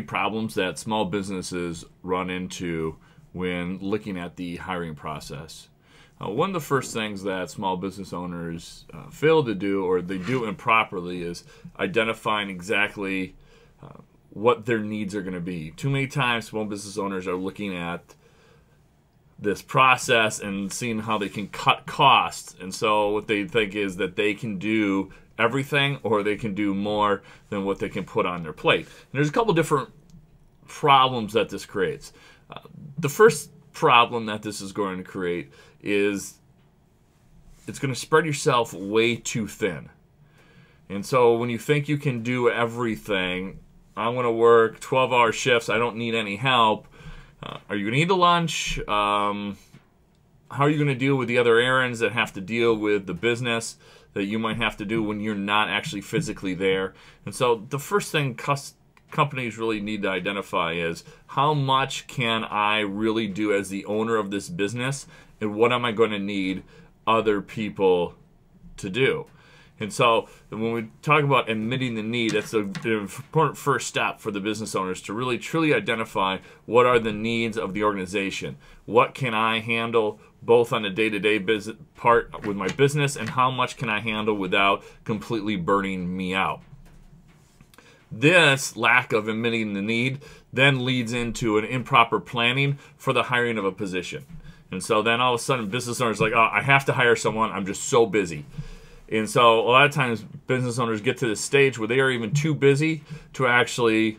problems that small businesses run into when looking at the hiring process. Uh, one of the first things that small business owners uh, fail to do, or they do improperly, is identifying exactly uh, what their needs are going to be. Too many times, small business owners are looking at this process and seeing how they can cut costs. And so, what they think is that they can do everything or they can do more than what they can put on their plate. And there's a couple different problems that this creates. Uh, the first problem that this is going to create is it's going to spread yourself way too thin. And so when you think you can do everything, I'm going to work 12 hour shifts, I don't need any help. Uh, are you going to need the lunch? Um, how are you going to deal with the other errands that have to deal with the business that you might have to do when you're not actually physically there? And so the first thing companies really need to identify is how much can I really do as the owner of this business and what am I going to need other people to do. And so when we talk about admitting the need, that's an important first step for the business owners to really truly identify what are the needs of the organization. What can I handle both on a day-to-day -day part with my business and how much can I handle without completely burning me out. This lack of admitting the need then leads into an improper planning for the hiring of a position. And so then all of a sudden, business owners like, oh, I have to hire someone. I'm just so busy. And so a lot of times, business owners get to the stage where they are even too busy to actually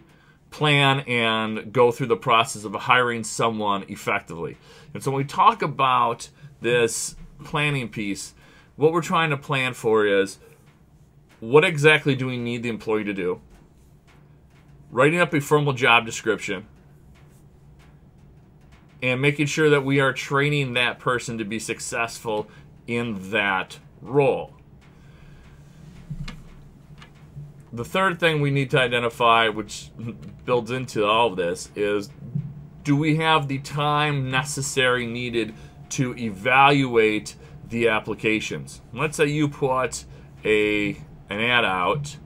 plan and go through the process of hiring someone effectively. And so when we talk about this planning piece, what we're trying to plan for is what exactly do we need the employee to do? writing up a formal job description, and making sure that we are training that person to be successful in that role. The third thing we need to identify, which builds into all of this, is do we have the time necessary needed to evaluate the applications? Let's say you put a an ad out,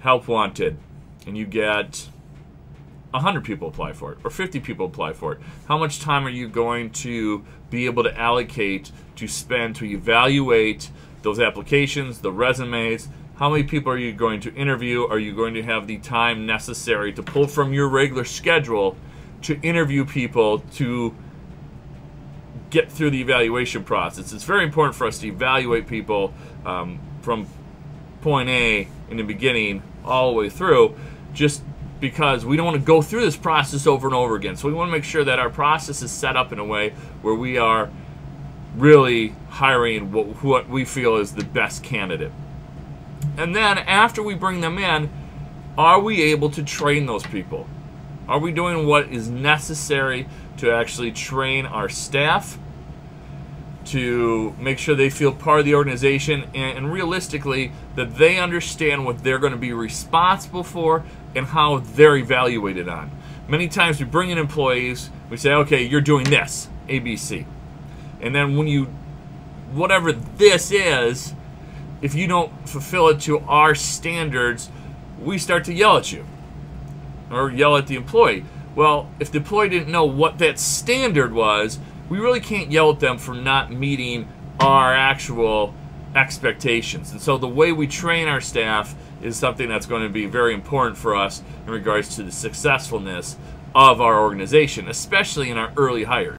help wanted and you get 100 people apply for it or 50 people apply for it, how much time are you going to be able to allocate to spend to evaluate those applications, the resumes? How many people are you going to interview? Are you going to have the time necessary to pull from your regular schedule to interview people to get through the evaluation process? It's very important for us to evaluate people um, from point A in the beginning all the way through just because we don't want to go through this process over and over again. So we want to make sure that our process is set up in a way where we are really hiring what, what we feel is the best candidate. And then after we bring them in, are we able to train those people? Are we doing what is necessary to actually train our staff to make sure they feel part of the organization and, and, realistically that they understand what they're going to be responsible for and how they're evaluated on. Many times we bring in employees, we say, okay, you're doing this, ABC. And then when you, whatever this is, if you don't fulfill it to our standards, we start to yell at you or yell at the employee. Well, if the employee didn't know what that standard was, we really can't yell at them for not meeting our actual expectations. And so the way we train our staff is something that's going to be very important for us in regards to the successfulness of our organization, especially in our early hires.